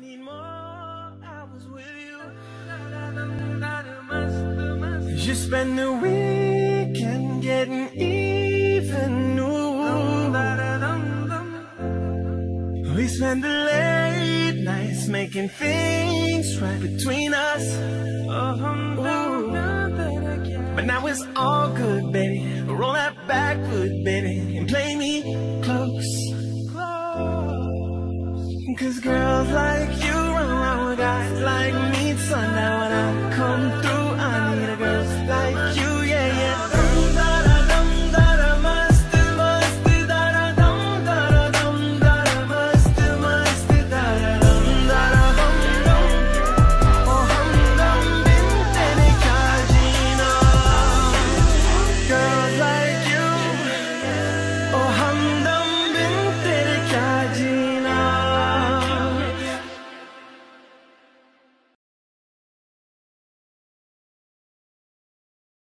Need more hours with you. You spend the weekend getting even. Ooh. We spend the late nights making things right between us. Ooh. But now it's all good, baby. Roll that backwood, baby, and play me Cause girls like you